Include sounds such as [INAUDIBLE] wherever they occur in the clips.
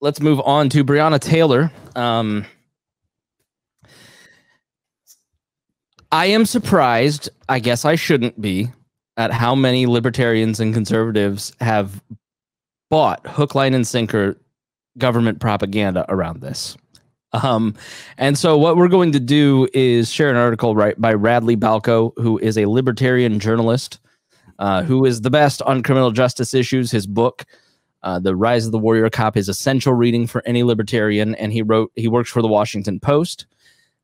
let's move on to Breonna Taylor. Um, I am surprised. I guess I shouldn't be at how many libertarians and conservatives have bought hook, line, and sinker government propaganda around this. Um, and so what we're going to do is share an article right by Radley Balko, who is a libertarian journalist, uh, who is the best on criminal justice issues. His book, uh, "The Rise of the Warrior Cop," is essential reading for any libertarian. And he wrote, he works for the Washington Post,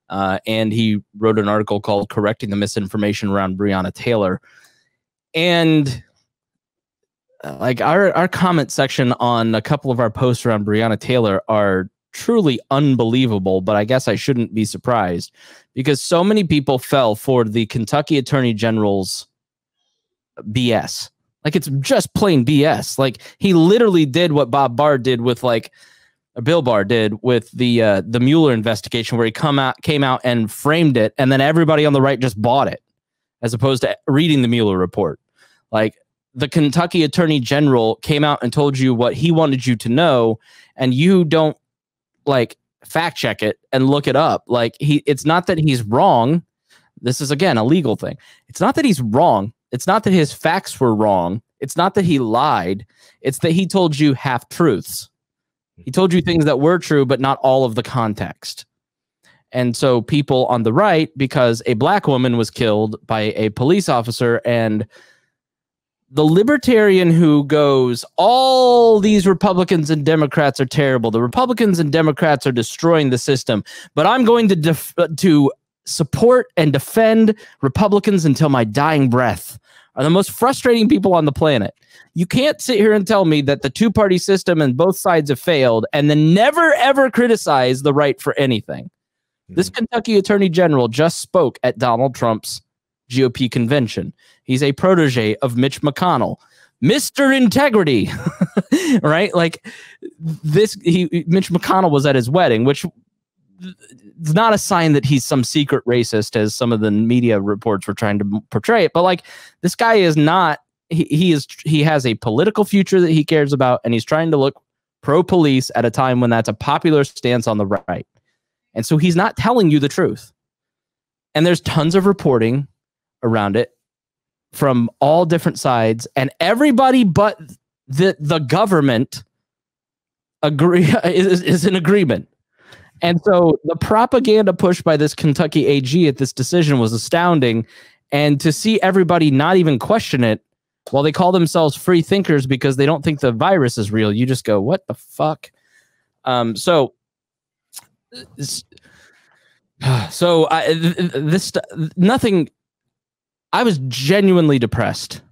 uh, and he wrote an article called "Correcting the Misinformation Around Breonna Taylor." And uh, like our our comment section on a couple of our posts around Breonna Taylor are truly unbelievable, but I guess I shouldn't be surprised because so many people fell for the Kentucky Attorney General's BS. Like it's just plain BS. Like he literally did what Bob Barr did with like Bill Barr did with the uh, the Mueller investigation, where he come out came out and framed it, and then everybody on the right just bought it, as opposed to reading the Mueller report. Like the Kentucky Attorney General came out and told you what he wanted you to know, and you don't like fact check it and look it up. Like he, it's not that he's wrong. This is again a legal thing. It's not that he's wrong. It's not that his facts were wrong. It's not that he lied. It's that he told you half truths. He told you things that were true, but not all of the context. And so people on the right, because a black woman was killed by a police officer and the libertarian who goes, all these Republicans and Democrats are terrible. The Republicans and Democrats are destroying the system, but I'm going to to support and defend Republicans until my dying breath. Are the most frustrating people on the planet. You can't sit here and tell me that the two party system and both sides have failed and then never ever criticize the right for anything. Mm-hmm. This Kentucky Attorney General just spoke at Donald Trump's GOP convention. He's a protege of Mitch McConnell. Mr. Integrity, [LAUGHS] right? Like this, he Mitch McConnell was at his wedding, which is not a sign that he's some secret racist, as some of the media reports were trying to portray it. But like this guy is not. He, he is he has a political future that he cares about, and he's trying to look pro police at a time when that's a popular stance on the right. And so he's not telling you the truth. And there's tons of reporting around it from all different sides, and everybody but the the government agree [LAUGHS] is, is in agreement. And so the propaganda pushed by this Kentucky AG at this decision was astounding. And to see everybody not even question it while they call themselves free thinkers because they don't think the virus is real, you just go, what the fuck? Um, so, [SIGHS] so I, this nothing I was genuinely depressed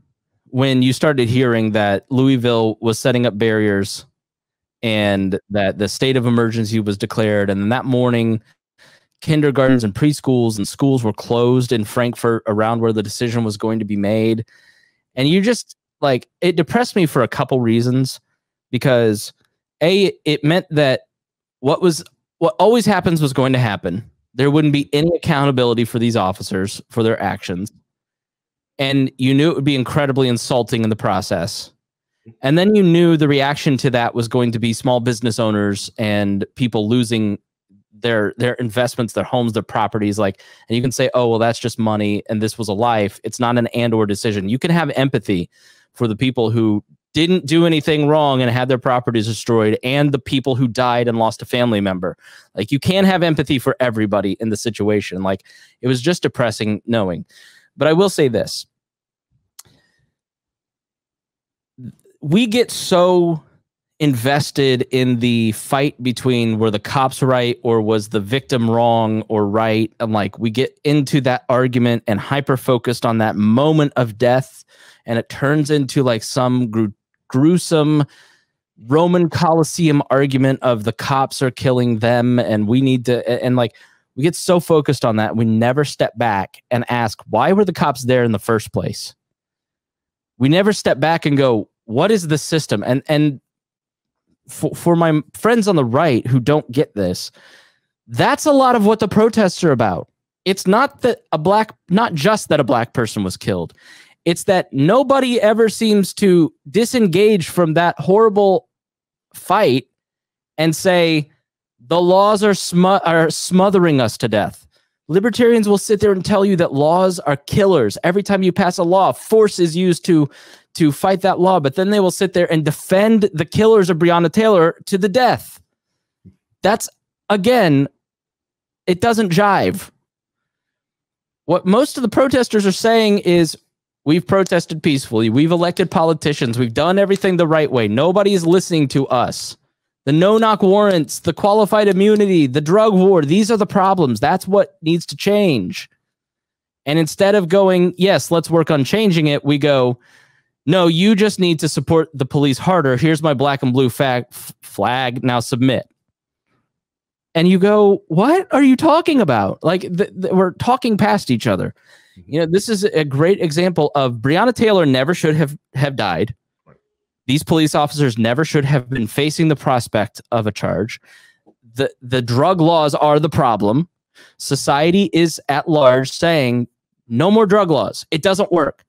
when you started hearing that Louisville was setting up barriers and that the state of emergency was declared. And then that morning, kindergartens hmm. and preschools and schools were closed in Frankfort around where the decision was going to be made. And you just like it depressed me for a couple reasons because A, it meant that what was what always happens was going to happen. There wouldn't be any accountability for these officers for their actions and you knew it would be incredibly insulting in the process. And then you knew the reaction to that was going to be small business owners and people losing their their investments, their homes, their properties. Like, and you can say, "Oh, well, that's just money, and this was a life." It's not an and/or decision. You can have empathy for the people who didn't do anything wrong and had their properties destroyed, and the people who died and lost a family member. Like, you can have empathy for everybody in the situation. Like, it was just depressing knowing. But I will say this. We get so invested in the fight between were the cops right or was the victim wrong or right and like we get into that argument and hyper focused on that moment of death and it turns into like some gru- gruesome roman coliseum argument of the cops are killing them and we need to and like we get so focused on that we never step back and ask why were the cops there in the first place? We never step back and go what is the system and and for, for my friends on the right who don't get this that's a lot of what the protests are about it's not that a black not just that a black person was killed it's that nobody ever seems to disengage from that horrible fight and say the laws are sm- are smothering us to death. Libertarians will sit there and tell you that laws are killers. Every time you pass a law, force is used to to fight that law, but then they will sit there and defend the killers of Breonna Taylor to the death. That's again, it doesn't jive. What most of the protesters are saying is we've protested peacefully, we've elected politicians, we've done everything the right way. Nobody is listening to us. The no knock warrants, the qualified immunity, the drug war, these are the problems. That's what needs to change. And instead of going, yes, let's work on changing it, we go, no, you just need to support the police harder. Here's my black and blue flag. flag. Now submit. And you go, what are you talking about? Like th- th- we're talking past each other. Mm-hmm. You know, this is a great example of Breonna Taylor never should have have died. These police officers never should have been facing the prospect of a charge. The the drug laws are the problem. Society is at large saying no more drug laws. It doesn't work.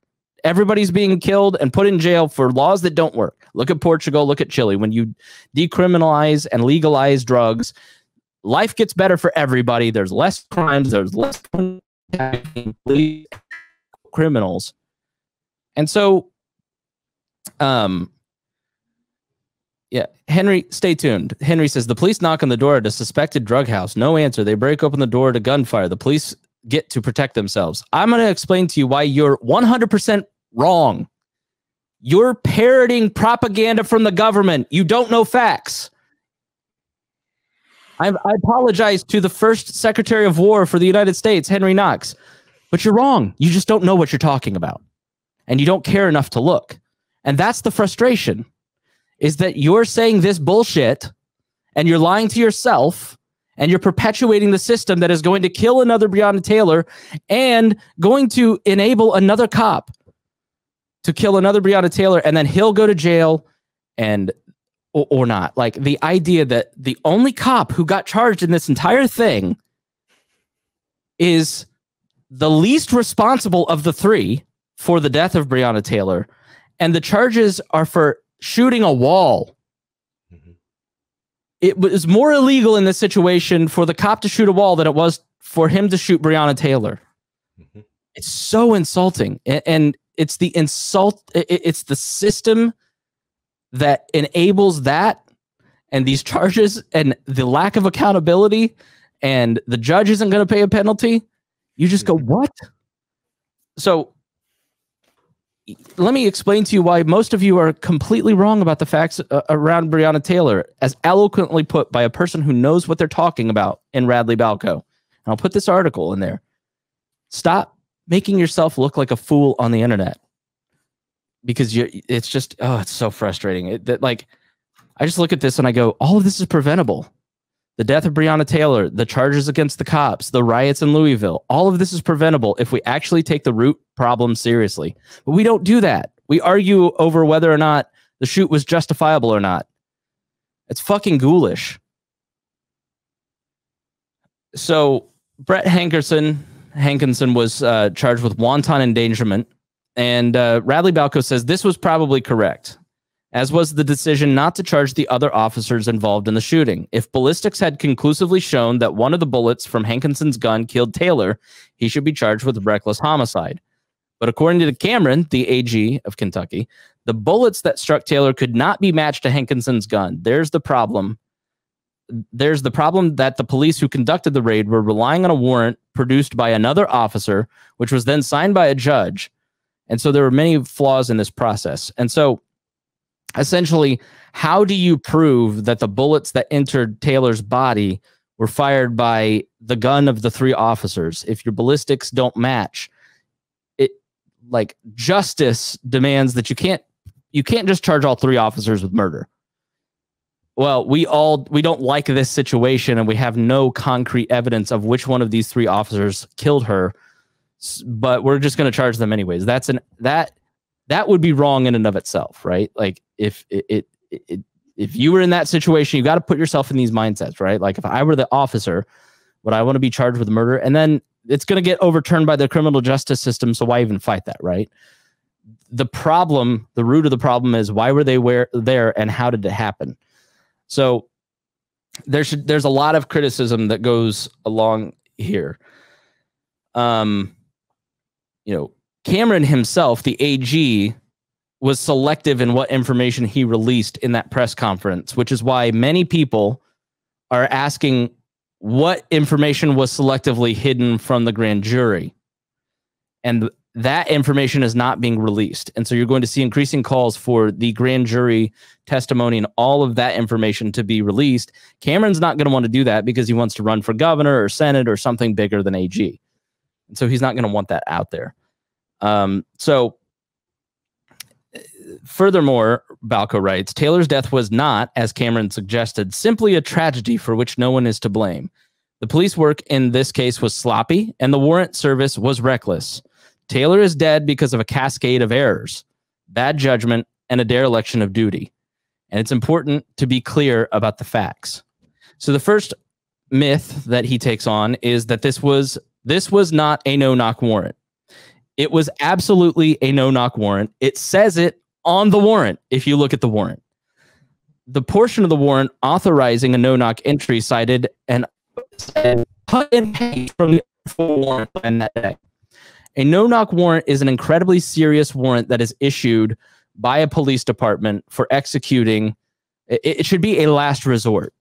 Everybody's being killed and put in jail for laws that don't work. Look at Portugal, look at Chile. When you decriminalize and legalize drugs, life gets better for everybody. There's less crimes, there's less criminals. And so um yeah, Henry, stay tuned. Henry says the police knock on the door at a suspected drug house. No answer. They break open the door to gunfire. The police get to protect themselves. I'm going to explain to you why you're 100% wrong. You're parroting propaganda from the government. You don't know facts. I, I apologize to the first Secretary of War for the United States, Henry Knox, but you're wrong. You just don't know what you're talking about, and you don't care enough to look. And that's the frustration is that you're saying this bullshit and you're lying to yourself and you're perpetuating the system that is going to kill another Breonna Taylor and going to enable another cop to kill another Breonna Taylor, and then he'll go to jail and or, or not. Like the idea that the only cop who got charged in this entire thing is the least responsible of the three for the death of Breonna Taylor, and the charges are for shooting a wall. Mm-hmm. It was more illegal in this situation for the cop to shoot a wall than it was for him to shoot Breonna Taylor. Mm-hmm. It's so insulting, and, and it's the insult. It's the system that enables that and these charges and the lack of accountability and the judge isn't going to pay a penalty. You just go, mm-hmm. what? So let me explain to you why most of you are completely wrong about the facts uh, around Breonna Taylor, as eloquently put by a person who knows what they're talking about in Radley Balko. And I'll put this article in there. Stop making yourself look like a fool on the internet. Because you it's just oh it's so frustrating. It, that like i just look at this and i go all of this is preventable. The death of breonna taylor the charges against the cops the riots in louisville all of this is preventable if we actually take the root problem seriously. But we don't do that. We argue over whether or not the shoot was justifiable or not. It's fucking ghoulish. So brett hankison Hankison was uh, charged with wanton endangerment. And uh, Radley Balko says this was probably correct, as was the decision not to charge the other officers involved in the shooting. If ballistics had conclusively shown that one of the bullets from Hankison's gun killed Taylor, he should be charged with reckless homicide. But according to Cameron, the AG of Kentucky, the bullets that struck Taylor could not be matched to Hankison's gun. There's the problem there's the problem that the police who conducted the raid were relying on a warrant produced by another officer, which was then signed by a judge. And so there were many flaws in this process. And so essentially, how do you prove that the bullets that entered Taylor's body were fired by the gun of the three officers if your ballistics don't match? It like justice demands that you can't you can't just charge all three officers with murder well, we all we don't like this situation, and we have no concrete evidence of which one of these three officers killed her. But we're just going to charge them anyways. That's an that that would be wrong in and of itself, right? Like if it, it, it if you were in that situation, you got to put yourself in these mindsets, right? Like if I were the officer, would I want to be charged with murder? And then it's going to get overturned by the criminal justice system. So why even fight that, right? The problem, the root of the problem is why were they where there and how did it happen? So there's there's a lot of criticism that goes along here. Um, you know, Cameron himself, the AG, was selective in what information he released in that press conference, which is why many people are asking what information was selectively hidden from the grand jury. And that information is not being released. And so you're going to see increasing calls for the grand jury testimony and all of that information to be released. Cameron's not going to want to do that because he wants to run for governor or senate or something bigger than AG. And so he's not going to want that out there. Um, so furthermore, Balko writes Taylor's death was not, as Cameron suggested, simply a tragedy for which no one is to blame. The police work in this case was sloppy, and the warrant service was reckless. Taylor is dead because of a cascade of errors, bad judgment, and a dereliction of duty. And it's important to be clear about the facts. So the first myth that he takes on is that this was this was not a no-knock warrant. It was absolutely a no-knock warrant. It says it on the warrant if you look at the warrant. The portion of the warrant authorizing a no-knock entry cited and cut and paste from the warrant that day. A no knock warrant is an incredibly serious warrant that is issued by a police department for executing. It, it should be a last resort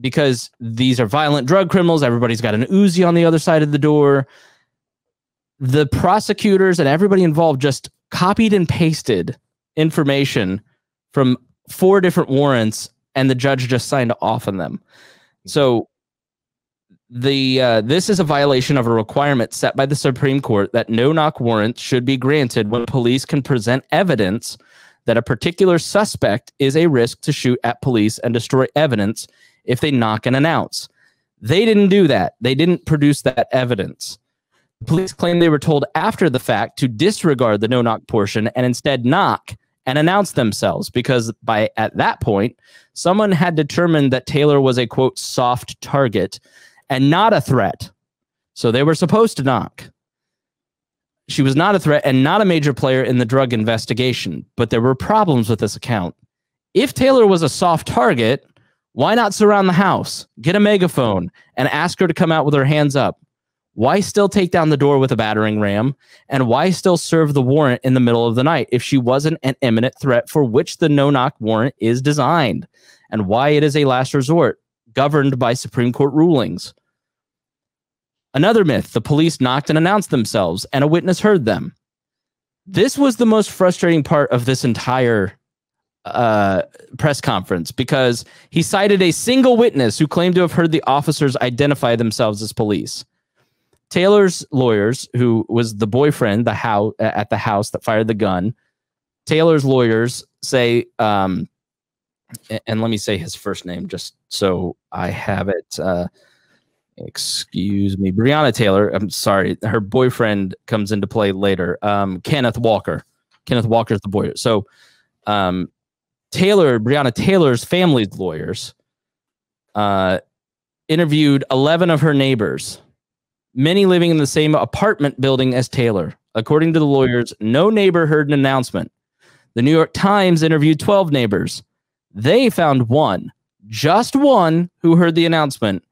because these are violent drug criminals. Everybody's got an Uzi on the other side of the door. The prosecutors and everybody involved just copied and pasted information from four different warrants, and the judge just signed off on them. So the uh, this is a violation of a requirement set by the Supreme Court that no knock warrants should be granted when police can present evidence that a particular suspect is a risk to shoot at police and destroy evidence if they knock and announce. They didn't do that. They didn't produce that evidence. Police claim they were told after the fact to disregard the no knock portion and instead knock and announce themselves because by at that point someone had determined that Taylor was a quote soft target and not a threat. So they were supposed to knock. She was not a threat and not a major player in the drug investigation, but there were problems with this account. If Taylor was a soft target, why not surround the house, get a megaphone, and ask her to come out with her hands up? Why still take down the door with a battering ram? And why still serve the warrant in the middle of the night if she wasn't an imminent threat for which the no knock warrant is designed? And why it is a last resort governed by Supreme Court rulings? Another myth the police knocked and announced themselves, and a witness heard them. This was the most frustrating part of this entire uh, press conference because he cited a single witness who claimed to have heard the officers identify themselves as police. Taylor's lawyers, who was the boyfriend the house, at the house that fired the gun, Taylor's lawyers say, um, and let me say his first name just so I have it. Uh, excuse me, Breonna Taylor. I'm sorry, her boyfriend comes into play later. Um, Kenneth Walker. Kenneth Walker is the boy. So, um, Taylor, Breonna Taylor's family's lawyers, uh, interviewed 11 of her neighbors, many living in the same apartment building as Taylor. According to the lawyers, no neighbor heard an announcement. The New York Times interviewed 12 neighbors. They found one, just one, who heard the announcement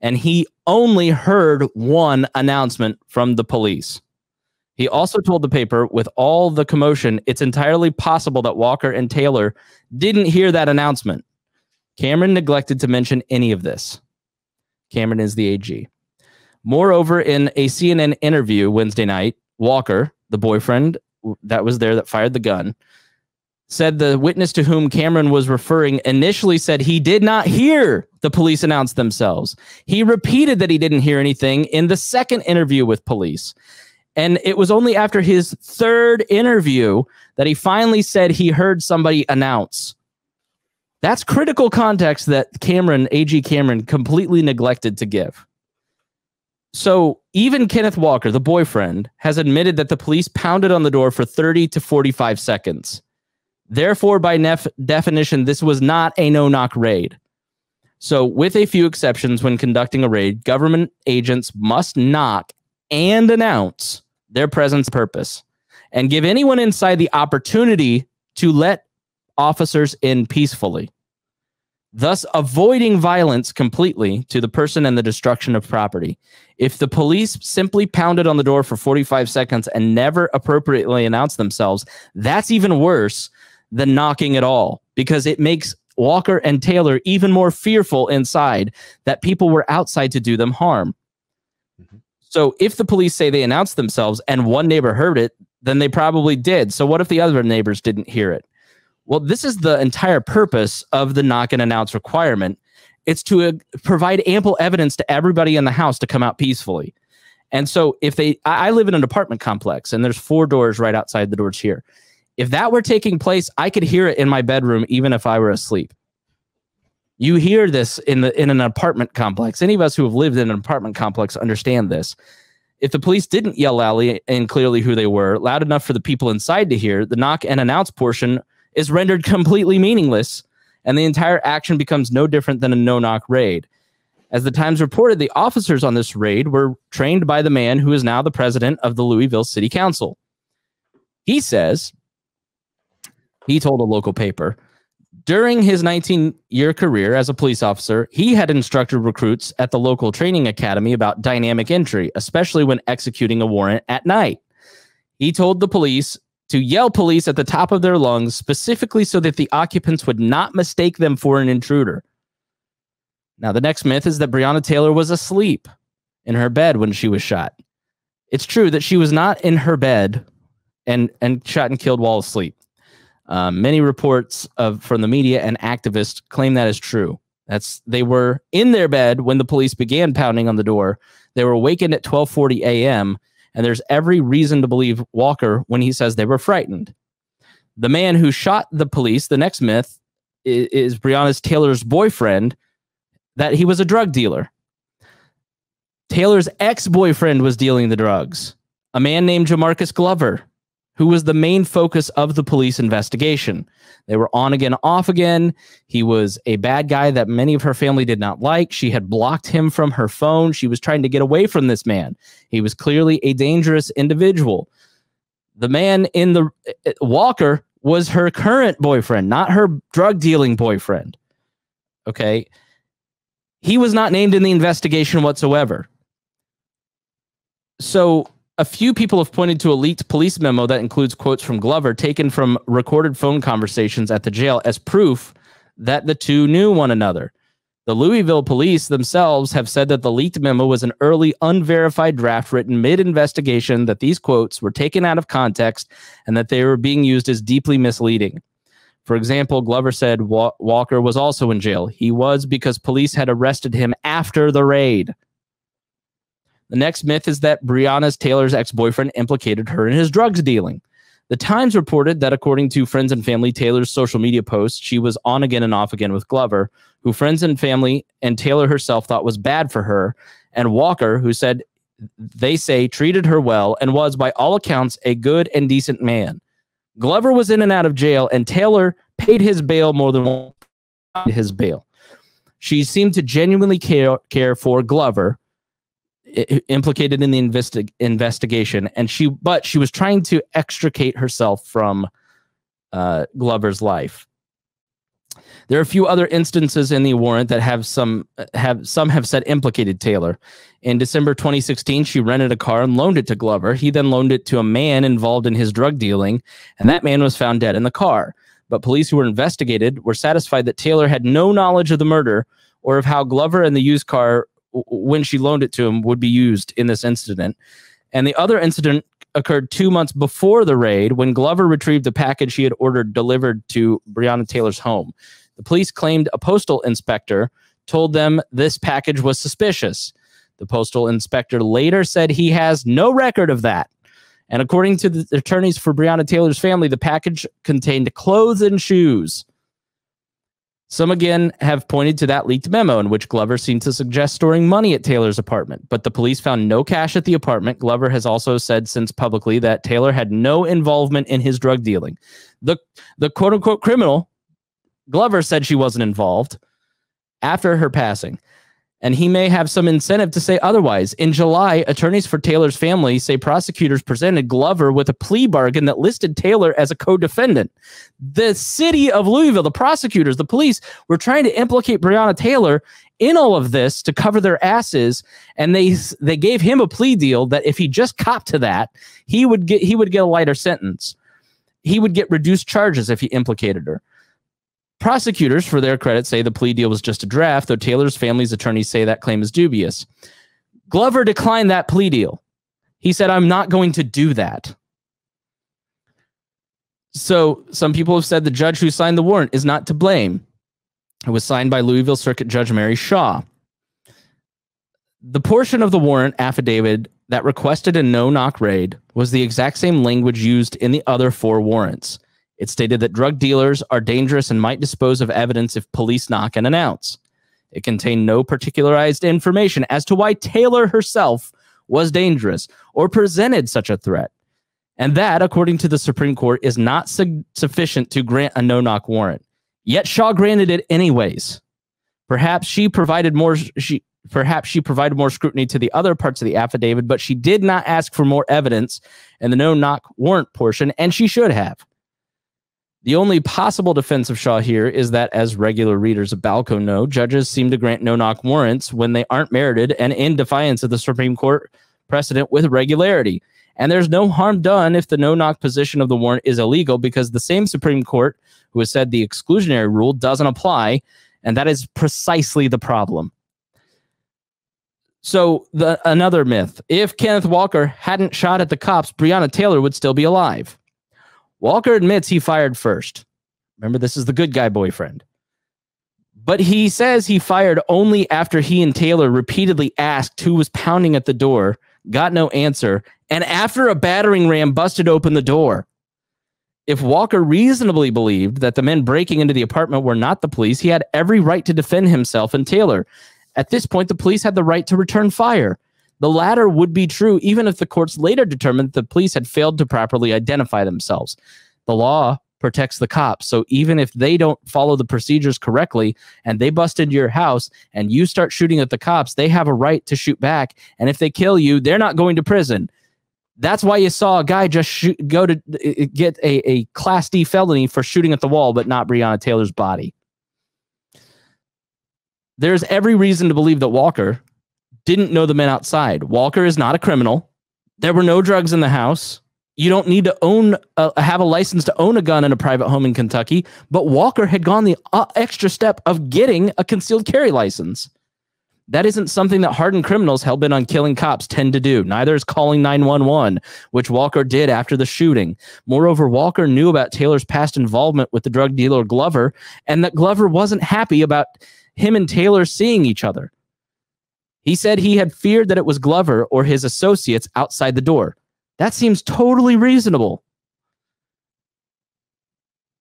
and he only heard one announcement from the police. He also told the paper, with all the commotion, it's entirely possible that Walker and Taylor didn't hear that announcement. Cameron neglected to mention any of this. Cameron is the AG. Moreover, in a CNN interview Wednesday night, Walker, the boyfriend that was there that fired the gun, said the witness to whom Cameron was referring initially said he did not hear the police announce themselves. He repeated that he didn't hear anything in the second interview with police. And it was only after his third interview that he finally said he heard somebody announce. That's critical context that Cameron, AG Cameron, completely neglected to give. So even Kenneth Walker, the boyfriend, has admitted that the police pounded on the door for 30 to 45 seconds. Therefore, by nef- definition, this was not a no knock raid. So, with a few exceptions, when conducting a raid, government agents must knock and announce their presence purpose and give anyone inside the opportunity to let officers in peacefully. thus avoiding violence completely to the person and the destruction of property. If the police simply pounded on the door for 45 seconds and never appropriately announced themselves, that's even worse than knocking at all because it makes Walker and Taylor even more fearful inside that people were outside to do them harm. Mm-hmm. So if the police say they announced themselves and one neighbor heard it, then they probably did. So what if the other neighbors didn't hear it? Well, this is the entire purpose of the knock and announce requirement. It's to uh, provide ample evidence to everybody in the house to come out peacefully. And so if they I, I live in an apartment complex and there's four doors right outside the doors here. If that were taking place, I could hear it in my bedroom even if I were asleep. You hear this in the in an apartment complex. Any of us who have lived in an apartment complex understand this. If the police didn't yell loudly and clearly who they were, loud enough for the people inside to hear, the knock and announce portion is rendered completely meaningless, and the entire action becomes no different than a no knock raid. As the Times reported, the officers on this raid were trained by the man who is now the president of the Louisville City Council. He says, he told a local paper, during his 19 year career as a police officer, he had instructed recruits at the local training academy about dynamic entry, especially when executing a warrant at night. He told the police to yell police at the top of their lungs, specifically so that the occupants would not mistake them for an intruder. Now, the next myth is that Breonna Taylor was asleep in her bed when she was shot. It's true that she was not in her bed and, and shot and killed while asleep. Um, many reports of from the media and activists claim that is true. That's they were in their bed when the police began pounding on the door. They were awakened at 12:40 a.m. and there's every reason to believe Walker when he says they were frightened. The man who shot the police, the next myth, is, is Breonna's Taylor's boyfriend, that he was a drug dealer. Taylor's ex-boyfriend was dealing the drugs. A man named Jamarcus Glover, who was the main focus of the police investigation. They were on again, off again. He was a bad guy that many of her family did not like. She had blocked him from her phone. She was trying to get away from this man. He was clearly a dangerous individual. The man in the uh, Walker was her current boyfriend, not her drug dealing boyfriend. Okay. He was not named in the investigation whatsoever. So a few people have pointed to a leaked police memo that includes quotes from Glover taken from recorded phone conversations at the jail as proof that the two knew one another. The Louisville police themselves have said that the leaked memo was an early, unverified draft written mid investigation, that these quotes were taken out of context and that they were being used as deeply misleading. For example, Glover said Walker was also in jail. He was because police had arrested him after the raid. The next myth is that Breonna's Taylor's ex boyfriend implicated her in his drugs dealing. The Times reported that according to friends and family, Taylor's social media posts, she was on again and off again with Glover, who friends and family and Taylor herself thought was bad for her, and Walker, who said they say treated her well and was, by all accounts, a good and decent man. Glover was in and out of jail, and Taylor paid his bail more than his bail. She seemed to genuinely care, care for Glover, implicated in the investi- investigation, and she but she was trying to extricate herself from uh, Glover's life. There are a few other instances in the warrant that have some have some have said implicated Taylor. In December 2016, she rented a car and loaned it to Glover. He then loaned it to a man involved in his drug dealing, and that man was found dead in the car. But police who were investigated were satisfied that Taylor had no knowledge of the murder or of how Glover and the used car when she loaned it to him would be used in this incident. And the other incident occurred two months before the raid when Glover retrieved the package he had ordered delivered to Breonna Taylor's home. The police claimed a postal inspector told them this package was suspicious. The postal inspector later said he has no record of that. And according to the attorneys for Breonna Taylor's family, the package contained clothes and shoes. Some again have pointed to that leaked memo in which Glover seemed to suggest storing money at Taylor's apartment, but the police found no cash at the apartment. Glover has also said since publicly that Taylor had no involvement in his drug dealing. The the quote unquote criminal, Glover said she wasn't involved after her passing. And he may have some incentive to say otherwise. In July, attorneys for Taylor's family say prosecutors presented Glover with a plea bargain that listed Taylor as a co defendant. The city of Louisville, the prosecutors, the police were trying to implicate Breonna Taylor in all of this to cover their asses and they they gave him a plea deal that if he just copped to that he would get he would get a lighter sentence he would get reduced charges if he implicated her Prosecutors, for their credit, say the plea deal was just a draft, though Taylor's family's attorneys say that claim is dubious. Glover declined that plea deal. He said, I'm not going to do that. So some people have said the judge who signed the warrant is not to blame. It was signed by Louisville Circuit Judge Mary Shaw. The portion of the warrant affidavit that requested a no knock raid was the exact same language used in the other four warrants. It stated that drug dealers are dangerous and might dispose of evidence if police knock and announce. It contained no particularized information as to why Taylor herself was dangerous or presented such a threat. And that, according to the Supreme Court, is not su- sufficient to grant a no knock warrant. Yet Shaw granted it anyways. Perhaps she provided more she perhaps she provided more scrutiny to the other parts of the affidavit, but she did not ask for more evidence in the no knock warrant portion, and she should have. The only possible defense of Shaw here is that, as regular readers of Balko know, judges seem to grant no knock warrants when they aren't merited and in defiance of the Supreme Court precedent with regularity. And there's no harm done if the no knock position of the warrant is illegal because the same Supreme Court who has said the exclusionary rule doesn't apply. And that is precisely the problem. So, the, another myth if Kenneth Walker hadn't shot at the cops, Breonna Taylor would still be alive. Walker admits he fired first. Remember, this is the good guy boyfriend. But he says he fired only after he and Taylor repeatedly asked who was pounding at the door, got no answer, and after a battering ram busted open the door. If Walker reasonably believed that the men breaking into the apartment were not the police, he had every right to defend himself and Taylor. At this point, the police had the right to return fire. The latter would be true even if the courts later determined the police had failed to properly identify themselves. The law protects the cops. So even if they don't follow the procedures correctly and they bust into your house and you start shooting at the cops, they have a right to shoot back. And if they kill you, they're not going to prison. That's why you saw a guy just shoot, go to uh, uh, get a, a class D felony for shooting at the wall, but not Breonna Taylor's body. There's every reason to believe that Walker didn't know the men outside. Walker is not a criminal. There were no drugs in the house. You don't need to own have a license to own a gun in a private home in Kentucky, but Walker had gone the uh, extra step of getting a concealed carry license. That isn't something that hardened criminals hell bent on killing cops tend to do. Neither is calling 911, which Walker did after the shooting. Moreover, Walker knew about Taylor's past involvement with the drug dealer Glover and that Glover wasn't happy about him and Taylor seeing each other. He said he had feared that it was Glover or his associates outside the door. That seems totally reasonable.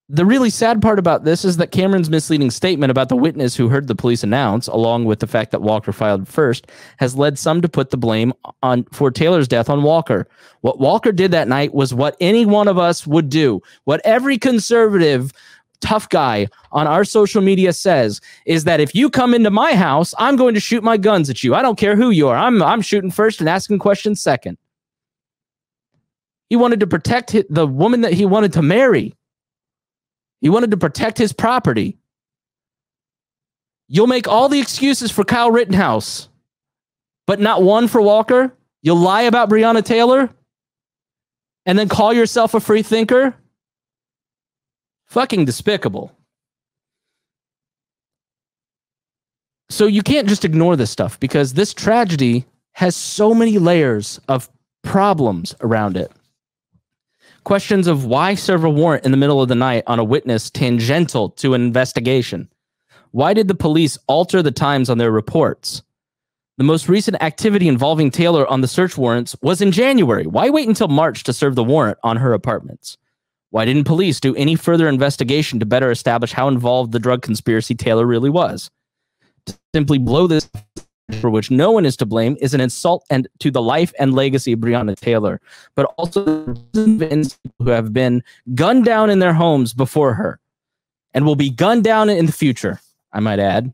The really sad part about this is that Cameron's misleading statement about the witness who heard the police announce, along with the fact that Walker filed first, has led some to put the blame on for Taylor's death on Walker. What Walker did that night was what any one of us would do. What every conservative tough guy on our social media says is that if you come into my house, I'm going to shoot my guns at you. I don't care who you are. I'm I'm shooting first and asking questions second. He wanted to protect the woman that he wanted to marry. He wanted to protect his property. You'll make all the excuses for Kyle Rittenhouse, but not one for Walker. You'll lie about Breonna Taylor and then call yourself a free thinker. Fucking despicable. So you can't just ignore this stuff because this tragedy has so many layers of problems around it. Questions of why serve a warrant in the middle of the night on a witness tangential to an investigation? Why did the police alter the times on their reports? The most recent activity involving Taylor on the search warrants was in January. Why wait until March to serve the warrant on her apartments? Why didn't police do any further investigation to better establish how involved the drug conspiracy Taylor really was? To simply blow this for which no one is to blame is an insult and to the life and legacy of Breonna Taylor, but also the who have been gunned down in their homes before her and will be gunned down in the future, I might add.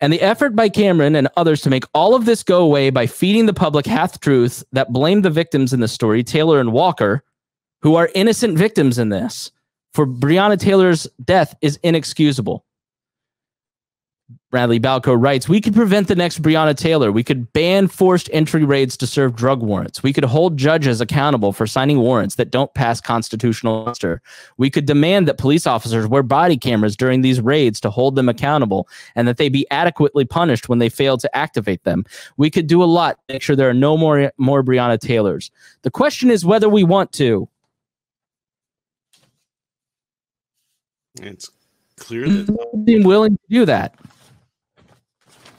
And the effort by Cameron and others to make all of this go away by feeding the public half truth that blame the victims in the story, Taylor and Walker, who are innocent victims in this, for Breonna Taylor's death is inexcusable. Bradley Balko writes, We could prevent the next Breonna Taylor. We could ban forced entry raids to serve drug warrants. We could hold judges accountable for signing warrants that don't pass constitutional muster. We could demand that police officers wear body cameras during these raids to hold them accountable and that they be adequately punished when they fail to activate them. We could do a lot to make sure there are no more, more Breonna Taylors. The question is whether we want to. It's clear that being willing to do that.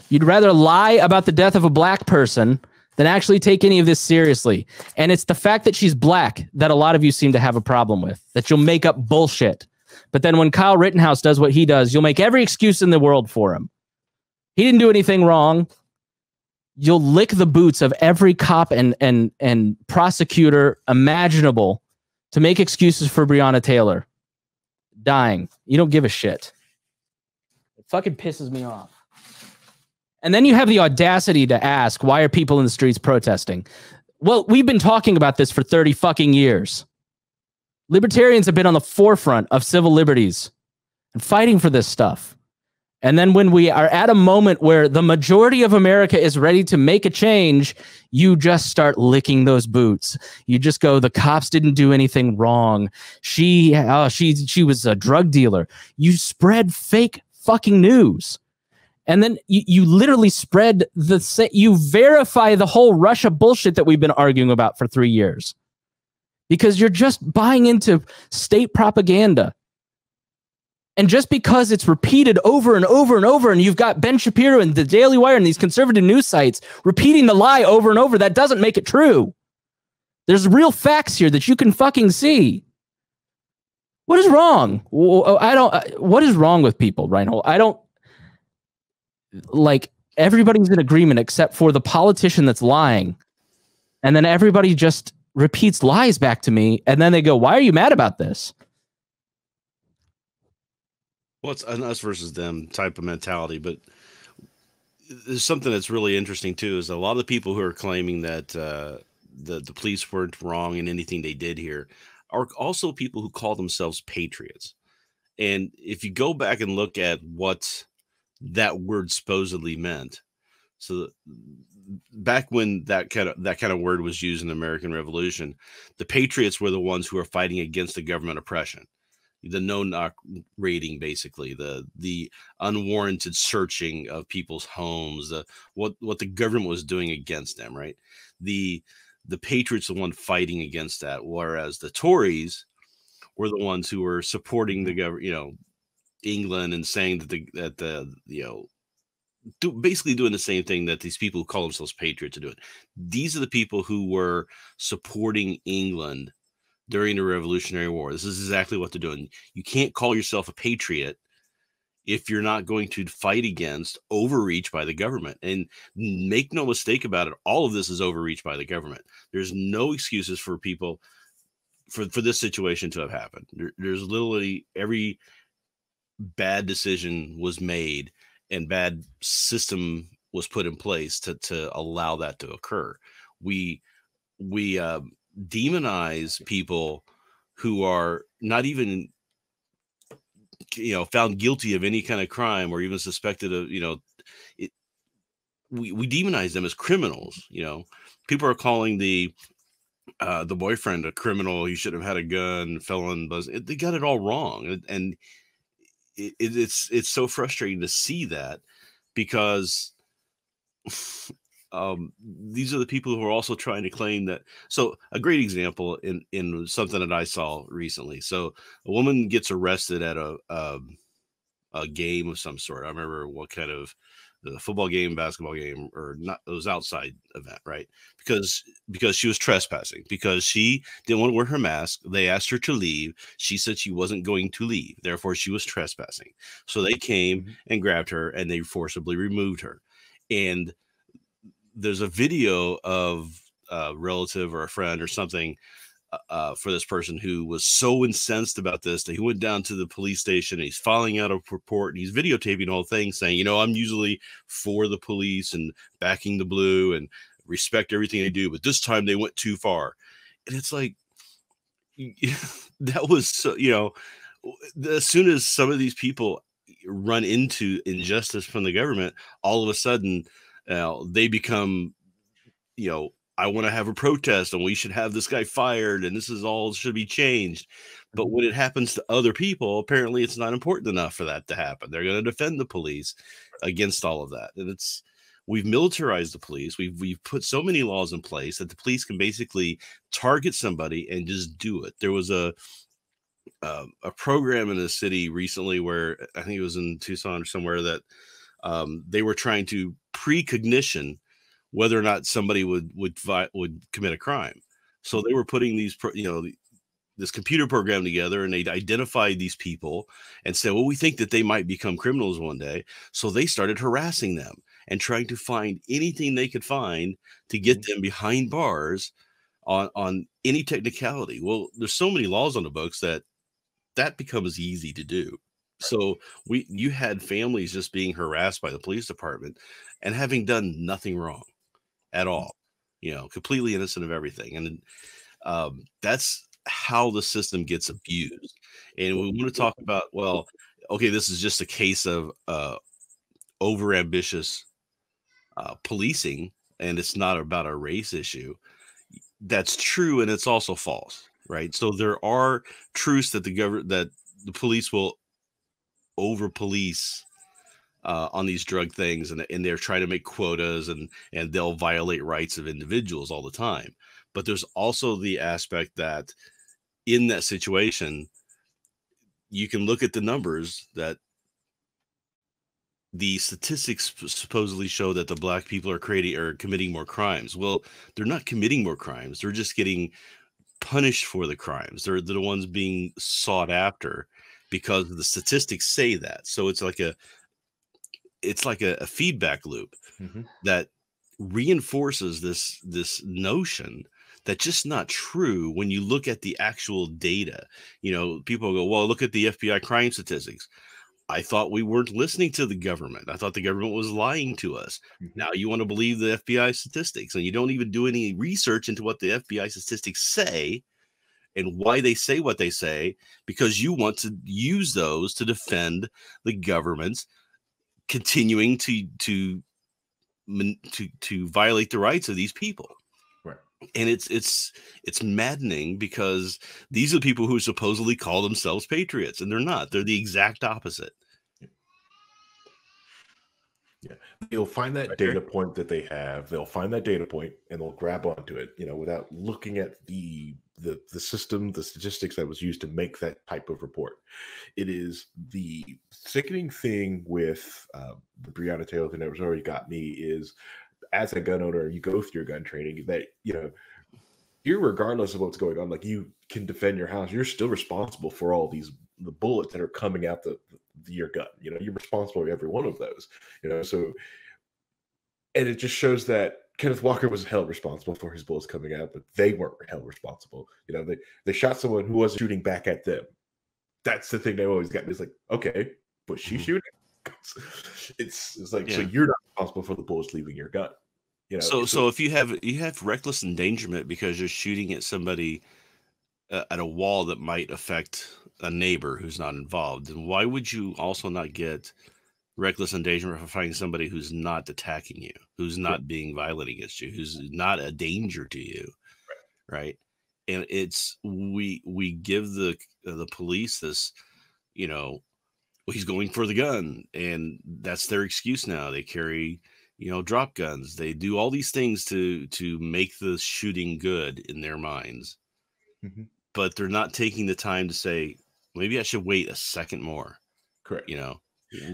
You'd rather lie about the death of a black person than actually take any of this seriously. And it's the fact that she's black that a lot of you seem to have a problem with, that you'll make up bullshit. But then when Kyle Rittenhouse does what he does, you'll make every excuse in the world for him. He didn't do anything wrong. You'll lick the boots of every cop and and and prosecutor imaginable to make excuses for Breonna Taylor dying. You don't give a shit. It fucking pisses me off. And then you have the audacity to ask, why are people in the streets protesting? Well, we've been talking about this for 30 fucking years. Libertarians have been on the forefront of civil liberties and fighting for this stuff. And then when we are at a moment where the majority of America is ready to make a change, you just start licking those boots. You just go, the cops didn't do anything wrong. She, oh, she, she was a drug dealer. You spread fake fucking news and then you, you literally spread the you verify the whole Russia bullshit that we've been arguing about for three years because you're just buying into state propaganda. And just because it's repeated over and over and over, and you've got Ben Shapiro and the Daily Wire and these conservative news sites repeating the lie over and over, that doesn't make it true. There's real facts here that you can fucking see. What is wrong? Oh, I don't. Uh, what is wrong with people, Rhinehold? I don't like everybody's in agreement except for the politician that's lying. And then everybody just repeats lies back to me. And then they go, Why are you mad about this? Well, it's an us versus them type of mentality. But there's something that's really interesting too is a lot of the people who are claiming that uh, the, the police weren't wrong in anything they did here are also people who call themselves patriots. And if you go back and look at what that word supposedly meant. So back when that kind of that kind of word was used in the American Revolution, the patriots were the ones who were fighting against the government oppression, the no knock raiding, basically the the unwarranted searching of people's homes, the what what the government was doing against them, right? The the patriots the one fighting against that, whereas the Tories were the ones who were supporting the mm-hmm. government, you know, England and saying that the that the you know do, basically doing the same thing that these people who call themselves patriots are doing. These are the people who were supporting England during the Revolutionary War. This is exactly what they're doing. You can't call yourself a patriot if you're not going to fight against overreach by the government. And make no mistake about it, all of this is overreach by the government. There's no excuses for people for, for this situation to have happened. There, there's literally every bad decision was made and bad system was put in place to to allow that to occur. We we uh, demonize people who are not even you know found guilty of any kind of crime or even suspected of you know it, we we demonize them as criminals you know? People are calling the uh the boyfriend a criminal he should have had a gun felon buzz they got it all wrong and it, it's it's so frustrating to see that because um, these are the people who are also trying to claim that. So a great example in in something that I saw recently. So a woman gets arrested at a a, um, a game of some sort. I remember what kind of the football game, basketball game, or not it was outside event, right? Because because she was trespassing, because she didn't want to wear her mask. They asked her to leave. She said she wasn't going to leave. Therefore, she was trespassing. So they came mm-hmm. and grabbed her and they forcibly removed her. And there's a video of a relative or a friend or something uh, uh, for this person who was so incensed about this that he went down to the police station and he's filing out a report and he's videotaping the whole thing saying, you know, I'm usually for the police and backing the blue and respect everything they do, but this time they went too far. And it's like, [LAUGHS] that was so, you know, as soon as some of these people run into injustice from the government, all of a sudden uh, they become, you know, I want to have a protest and we should have this guy fired and this is all should be changed. But mm-hmm. when it happens to other people, apparently it's not important enough for that to happen. They're going to defend the police against all of that. And it's we've militarized the police. We've we've put so many laws in place that the police can basically target somebody and just do it. There was a uh, a program in the city recently where I think it was in Tucson or somewhere that um, they were trying to precognition whether or not somebody would would would commit a crime. So they were putting these, you know, this computer program together, and they identified these people and said, "Well, we think that they might become criminals one day." So they started harassing them and trying to find anything they could find to get mm-hmm. them behind bars on on any technicality. Well, there's so many laws on the books that that becomes easy to do. So we you had families just being harassed by the police department and having done nothing wrong at mm. all, you know, completely innocent of everything. And um, that's how the system gets abused. And we want to talk about, well, okay, this is just a case of uh, over ambitious uh, policing, and it's not about a race issue. That's true, and it's also false, right? So there are truths that the government that the police will over police uh, on these drug things and, and they're trying to make quotas and and they'll violate rights of individuals all the time. But there's also the aspect that in that situation you can look at the numbers that the statistics supposedly show that the black people are creating or committing more crimes. Well they're not committing more crimes. They're just getting punished for the crimes. They're, they're the ones being sought after because the statistics say that so it's like a it's like a, a feedback loop mm-hmm. that reinforces this this notion that's just not true when you look at the actual data. You know, people go, well, look at the FBI crime statistics. I thought we weren't listening to the government. I thought the government was lying to us. Mm-hmm. Now you want to believe the FBI statistics, and you don't even do any research into what the FBI statistics say and why they say what they say because you want to use those to defend the government's continuing to to to to violate the rights of these people. Right. And it's it's it's maddening because these are the people who supposedly call themselves patriots and they're not. They're the exact opposite yeah they'll find that right data here. point that they have they'll find that data point and they'll grab onto it you know without looking at the the the system, the statistics that was used to make that type of report. It is the sickening thing with uh, the Breonna Taylor thing that was already got me is as a gun owner, you go through your gun training that you know, You're regardless of what's going on, like you can defend your house, you're still responsible for all these the bullets that are coming out the, the your gun. You know, you're responsible for every one of those. You know, so and it just shows that Kenneth Walker was held responsible for his bullets coming out, but they weren't held responsible. You know, they they shot someone who was shooting back at them. That's the thing they always got me. It's like, okay, but she mm-hmm. shooting. [LAUGHS] It's it's like yeah. so you're not responsible for the bullets leaving your gun. You know, so so if you have you have reckless endangerment because you're shooting at somebody uh, at a wall that might affect a neighbor who's not involved, then why would you also not get reckless endangerment for finding somebody who's not attacking you, who's not being violent against you, who's not a danger to you, right? And it's we we give the the police this, you know, well, he's going for the gun, and that's their excuse now. They carry you know drop guns. They do all these things to to make the shooting good in their minds, mm-hmm. but they're not taking the time to say maybe I should wait a second more. Correct. You know,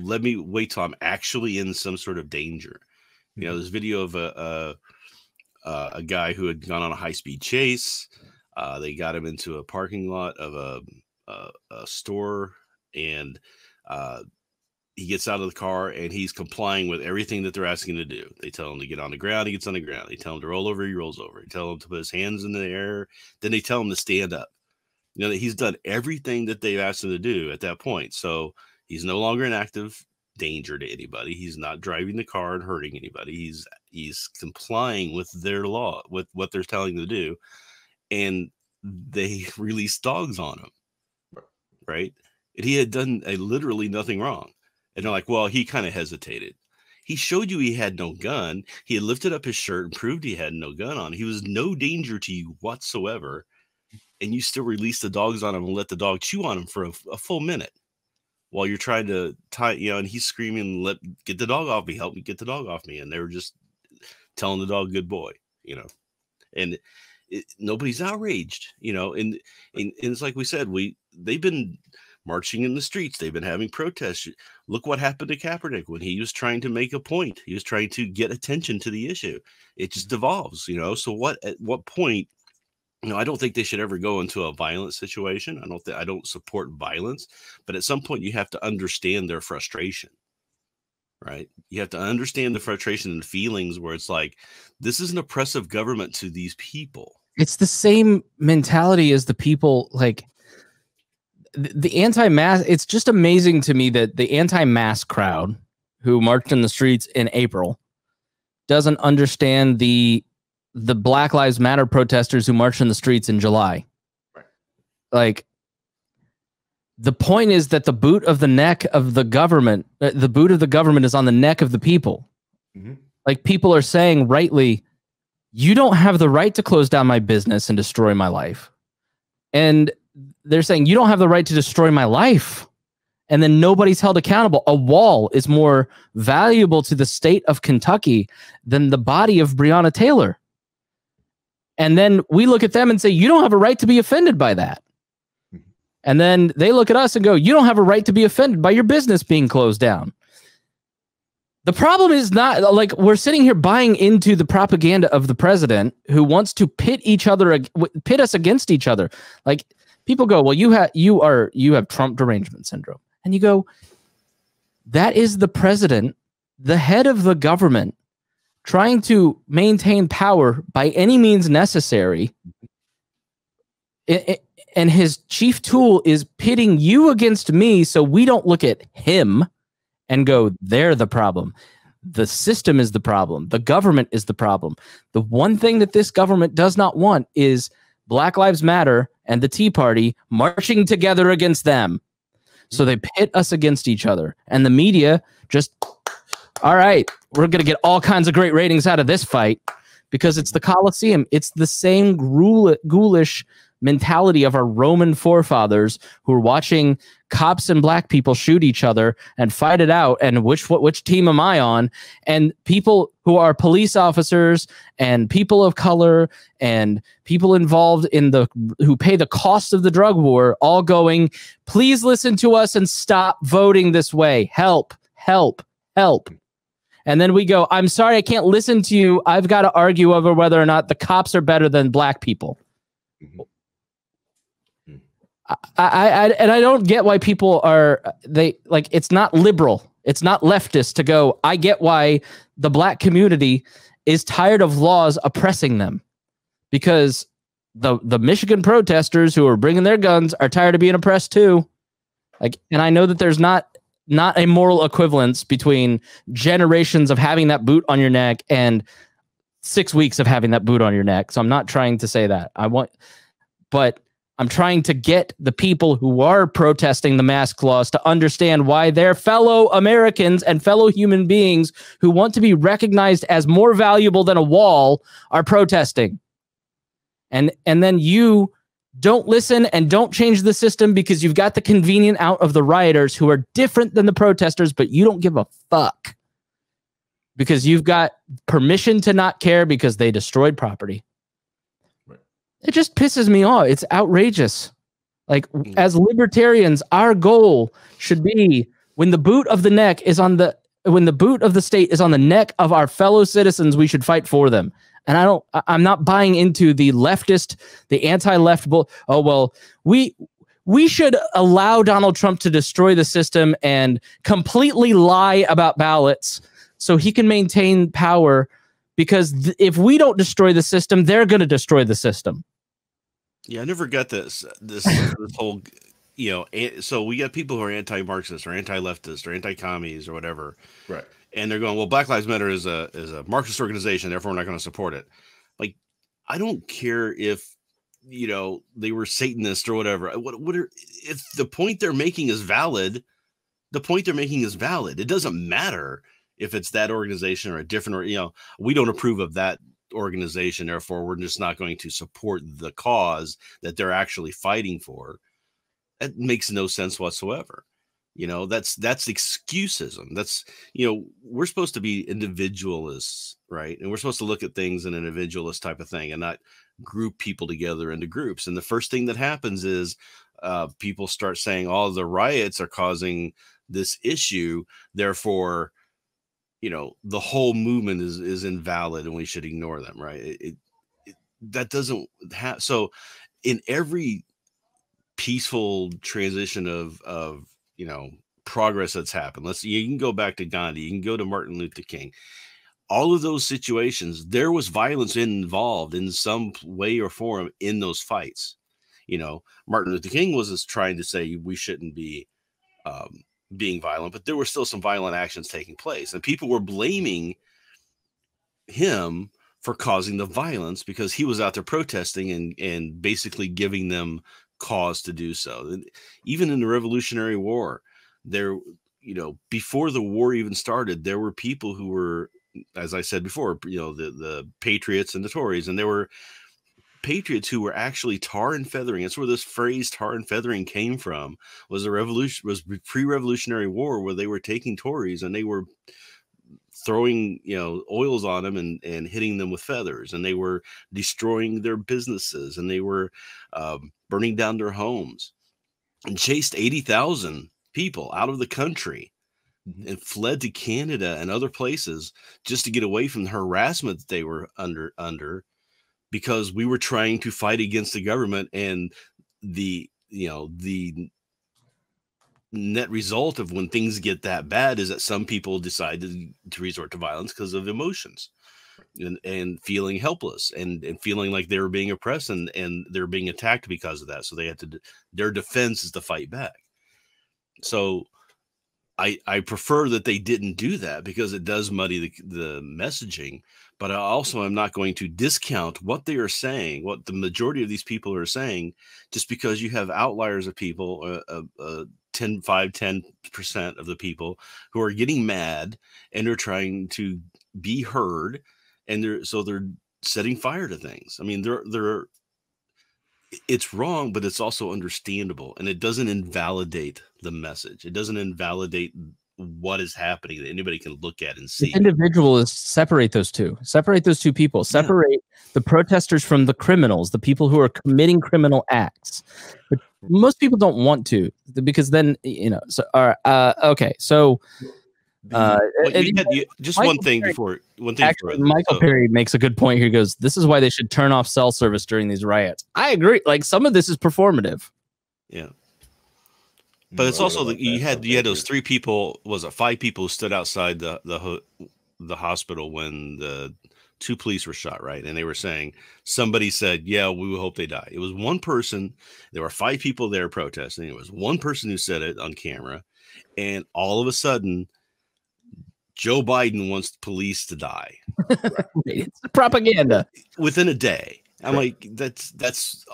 let me wait till I'm actually in some sort of danger. You know, mm-hmm. video of a a, a guy who had gone on a high speed chase. Uh, they got him into a parking lot of a a, a store, and uh, he gets out of the car and he's complying with everything that they're asking him to do. They tell him to get on the ground, he gets on the ground. They tell him to roll over, he rolls over. They tell him to put his hands in the air, then they tell him to stand up. You know, he's done everything that they've asked him to do at that point. So he's no longer an active danger to anybody. He's not driving the car and hurting anybody. He's he's complying with their law, with what they're telling him to do. And they [LAUGHS] release dogs on him. Right. And he had done a, literally nothing wrong. And they're like, well, he kind of hesitated. He showed you he had no gun. He had lifted up his shirt and proved he had no gun on. He was no danger to you whatsoever. And you still release the dogs on him and let the dog chew on him for a, a full minute while you're trying to tie, you know, and he's screaming, let get the dog off me, help me get the dog off me. And they were just telling the dog, good boy, you know. And it, nobody's outraged, you know, and, and and it's like we said, we they've been marching in the streets, they've been having protests. Look what happened to Kaepernick when he was trying to make a point. He was trying to get attention to the issue. It just mm-hmm. devolves, you know. So what at what point you know, I don't think they should ever go into a violent situation. I don't think I don't support violence, but at some point you have to understand their frustration right? You have to understand the frustration and feelings where it's like, this is an oppressive government to these people. It's the same mentality as the people like the, anti-mask. It's just amazing to me that the anti-mask crowd who marched in the streets in April doesn't understand the the Black Lives Matter protesters who marched in the streets in July. Right. Like the point is that the boot of the neck of the government, uh, the boot of the government is on the neck of the people. Mm-hmm. Like people are saying rightly, you don't have the right to close down my business and destroy my life. And they're saying you don't have the right to destroy my life. And then nobody's held accountable. A wall is more valuable to the state of Kentucky than the body of Breonna Taylor. And then we look at them and say, you don't have a right to be offended by that. Mm-hmm. And then they look at us and go, You don't have a right to be offended by your business being closed down. The problem is not like we're sitting here buying into the propaganda of the president who wants to pit each other, pit us against each other. Like people go, Well, you have, you are, you have Trump derangement syndrome. And you go, That is the president, the head of the government, trying to maintain power by any means necessary. And his chief tool is pitting you against me so we don't look at him and go they're the problem. The system is the problem. The government is the problem. The one thing that this government does not want is black lives matter and the tea party marching together against them. So they pit us against each other and the media just all right we're going to get all kinds of great ratings out of this fight because it's the coliseum. It's the same ghoulish mentality of our Roman forefathers who were watching cops and black people shoot each other and fight it out and which which team am I on? And people who are police officers and people of color and people involved in the who pay the cost of the drug war all going please listen to us and stop voting this way. Help help help and then we go i'm sorry i can't listen to you i've got to argue over whether or not the cops are better than black people mm-hmm. I, I, and I don't get why people are they like it's not liberal. It's not leftist to go. I get why the black community is tired of laws oppressing them because the the Michigan protesters who are bringing their guns are tired of being oppressed too. Like, and I know that there's not not a moral equivalence between generations of having that boot on your neck and six weeks of having that boot on your neck. So I'm not trying to say that. I want, but I'm trying to get the people who are protesting the mask laws to understand why their fellow Americans and fellow human beings who want to be recognized as more valuable than a wall are protesting. And and then you don't listen and don't change the system because you've got the convenient out of the rioters who are different than the protesters, but you don't give a fuck because you've got permission to not care because they destroyed property. It just pisses me off. It's outrageous. Like mm. as libertarians, our goal should be when the boot of the neck is on the when the boot of the state is on the neck of our fellow citizens, we should fight for them. And I don't I'm not buying into the leftist, the anti-left bull. Oh well, we we should allow Donald Trump to destroy the system and completely lie about ballots so he can maintain power because th- if we don't destroy the system, they're going to destroy the system. Yeah, I never got this this, [LAUGHS] this whole you know. a- So we got people who are anti-Marxist or anti-leftist or anti-commies or whatever, Right. And they're going, "Well, Black Lives Matter is a is a Marxist organization, therefore we're not going to support it." Like, I don't care if you know they were Satanists or whatever. What what are if the point they're making is valid? The point they're making is valid. It doesn't matter if it's that organization or a different or you know we don't approve of that organization therefore we're just not going to support the cause that they're actually fighting for that makes no sense whatsoever you know that's that's excusism that's you know we're supposed to be individualists right? And we're supposed to look at things in an individualist type of thing and not group people together into groups. And the first thing that happens is uh, people start saying all the riots are causing this issue. Therefore you know the whole movement is is invalid and we should ignore them right? It, it that doesn't have so in every peaceful transition of of you know progress that's happened. Let's you can go back to gandhi you can go to martin luther king. All of those situations there was violence involved in some way or form in those fights. You know martin luther king was trying to say we shouldn't be um, being violent, but there were still some violent actions taking place, and people were blaming him for causing the violence because he was out there protesting and and basically giving them cause to do so. Even in the Revolutionary War, there, you know, before the war even started, there were people who were, as I said before, you know, the the patriots and the Tories, and there were patriots who were actually tar and feathering. That's where this phrase "tar and feathering" came from. Was a revolution was pre-revolutionary war where they were taking Tories and they were throwing you know oils on them and and hitting them with feathers and they were destroying their businesses and they were um, burning down their homes and chased 80,000 people out of the country and fled to Canada and other places just to get away from the harassment that they were under under because we were trying to fight against the government and the you know the net result of when things get that bad is that some people decide to, to resort to violence because of emotions and, and feeling helpless and, and feeling like they were being oppressed and, and they're being attacked because of that. So they had to, their defense is to fight back. So I, I prefer that they didn't do that because it does muddy the, the messaging. But I also am not going to discount what they are saying, what the majority of these people are saying, just because you have outliers of people, uh, uh, uh, 10, 5, 10% of the people who are getting mad and they're trying to be heard. And they're so they're setting fire to things. I mean, they're, they're, it's wrong, but it's also understandable and it doesn't invalidate the message. It doesn't invalidate what is happening that anybody can look at and see. The individual is separate those two. Separate those two people. Separate the protesters from the criminals, the people who are committing criminal acts. But most people don't want to because then you know. So, uh, uh, okay, so. Uh, Well, you had- you- just Michael one thing Perry- before one thing. Actually, before- Michael so- Perry makes a good point here. He goes, "This is why they should turn off cell service during these riots." I agree. Like some of this is performative. Yeah. But it's also like you that. had you had those three people was it five people who stood outside the the the hospital when the two police were shot right and they were saying somebody said yeah we hope they die it was one person there were five people there protesting it was one person who said it on camera and all of a sudden Joe Biden wants the police to die [LAUGHS] It's propaganda. within a day. I'm Right. like, that's that's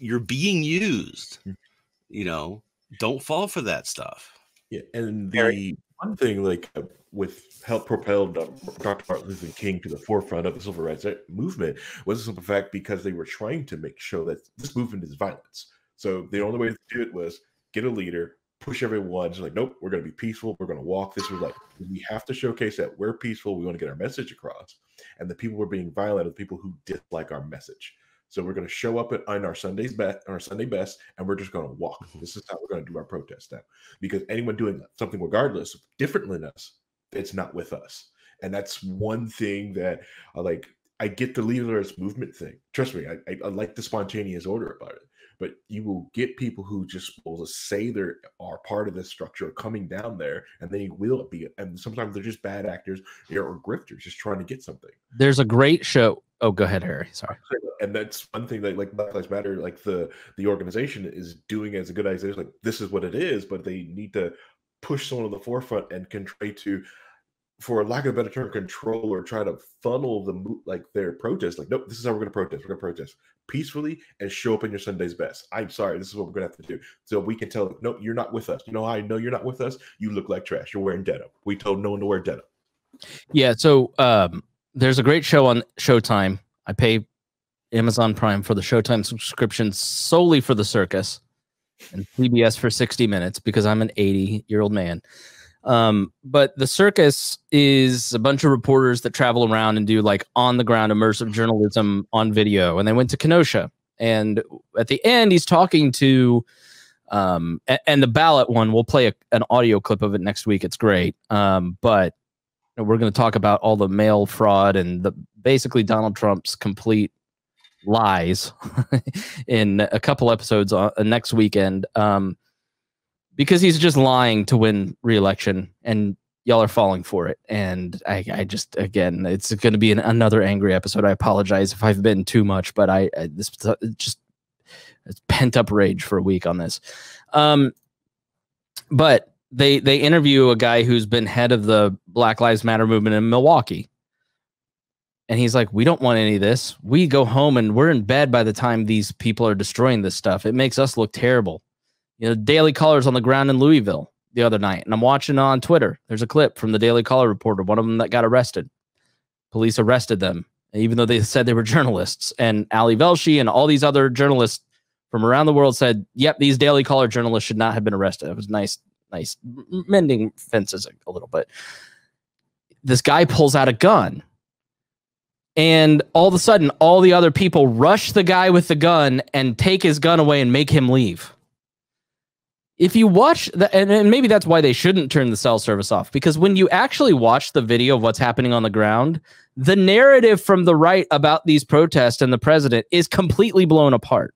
you're being used. You know, don't fall for that stuff. Yeah, and the Very- one thing like uh, with help propelled uh, Dr. Martin Luther King to the forefront of the civil rights uh, movement was the simple fact because they were trying to make sure that this movement is violence. So the only way to do it was get a leader, push everyone. Just like, nope, we're going to be peaceful. We're going to walk. This was like we have to showcase that we're peaceful. We want to get our message across, and the people who are being violent are the people who dislike our message. So we're going to show up at, on our Sunday's best, our Sunday best, and we're just going to walk. Mhm. This is how we're going to do our protest now because anyone doing something regardless different than us it's not with us and that's one thing that I like i get the leaderless movement thing trust me I, I, I like the spontaneous order about it but you will get people who just will say they are part of this structure coming down there, and they will be. And sometimes they're just bad actors or grifters just trying to get something. There's a great show. Oh, go ahead, Harry. Sorry. And that's one thing that like Black Lives Matter, like the the organization is doing as a good idea. Like this is what it is, but they need to push someone to the forefront and can try to for lack of a better term, control or try to funnel the like their protest. Like, nope, this is how we're going to protest. We're going to protest peacefully and show up in your Sunday's best. I'm sorry, this is what we're going to have to do. So we can tell, nope, you're not with us. You know how I know you're not with us? You look like trash. You're wearing denim. We told no one to wear denim. Yeah. So um, there's a great show on Showtime. I pay Amazon Prime for the Showtime subscription solely for the circus and CBS for 60 minutes because I'm an 80 year old man. Um, but the circus is a bunch of reporters that travel around and do like on the ground immersive journalism on video. And they went to Kenosha. And at the end, he's talking to, um, and, and the ballot one, we'll play a, an audio clip of it next week. It's great. Um, but we're going to talk about all the mail fraud and the basically Donald Trump's complete lies [LAUGHS] in a couple episodes on, uh, next weekend. Um, because he's just lying to win re-election and y'all are falling for it. And i, I just again it's going to be an, another angry episode. I apologize if i've been too much but i, I this just it's pent up rage for a week on this. Um but they they interview a guy who's been head of the black lives matter movement in milwaukee. And he's like we don't want any of this. We go home and we're in bed by the time these people are destroying this stuff. It makes us look terrible you know, Daily Caller's on the ground in Louisville the other night, and I'm watching on Twitter. There's a clip from the Daily Caller reporter, one of them that got arrested. Police arrested them, even though they said they were journalists. And Ali Velshi and all these other journalists from around the world said, "Yep, these Daily Caller journalists should not have been arrested." It was nice, nice mending fences a, a little bit. This guy pulls out a gun and all of a sudden all the other people rush the guy with the gun and take his gun away and make him leave if you watch the, and, and maybe that's why they shouldn't turn the cell service off because when you actually watch the video of what's happening on the ground the narrative from the right about these protests and the president is completely blown apart.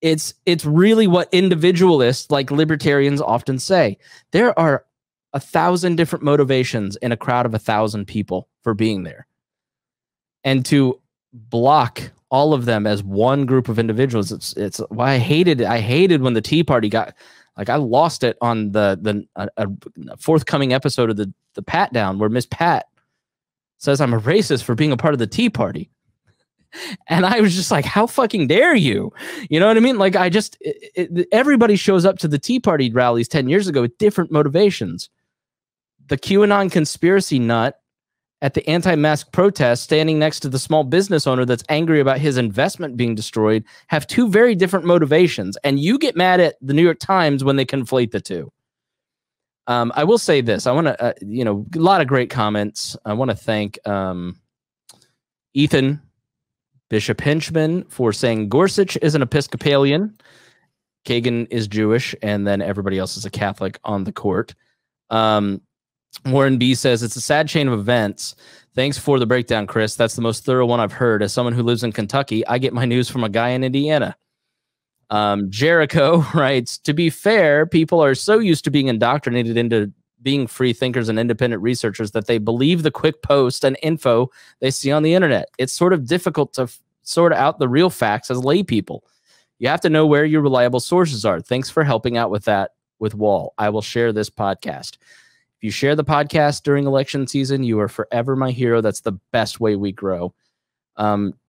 It's it's really what individualists like libertarians often say. There are a thousand different motivations in a crowd of a thousand people for being there. And to block all of them as one group of individuals. It's it's why I hated it. I hated when the Tea Party got like I lost it on the the forthcoming episode of the the Pat Down where Miss Pat says I'm a racist for being a part of the Tea Party. [LAUGHS] And I was just like, how fucking dare you? You know what I mean? Like, I just, it, it, everybody shows up to the Tea Party rallies 10 years ago with different motivations. The QAnon conspiracy nut at the anti-mask protest standing next to the small business owner that's angry about his investment being destroyed have two very different motivations. And you get mad at the new york times when they conflate the two. Um, i will say this. I want to uh, you know a lot of great comments. I want to thank um, ethan bishop hinchman for saying gorsuch is an episcopalian kagan is jewish and then everybody else is a catholic on the court. Um, Warren B says it's a sad chain of events. Thanks for the breakdown, Chris. That's the most thorough one I've heard. As someone who lives in Kentucky, I get my news from a guy in Indiana. Um, Jericho [LAUGHS] writes To be fair, people are so used to being indoctrinated into being free thinkers and independent researchers that they believe the quick post and info they see on the internet. It's sort of difficult to sort out the real facts as lay people. You have to know where your reliable sources are. Thanks for helping out with that with Wall. I will share this podcast. If you share the podcast during election season, you are forever my hero. That's the best way we grow. Um,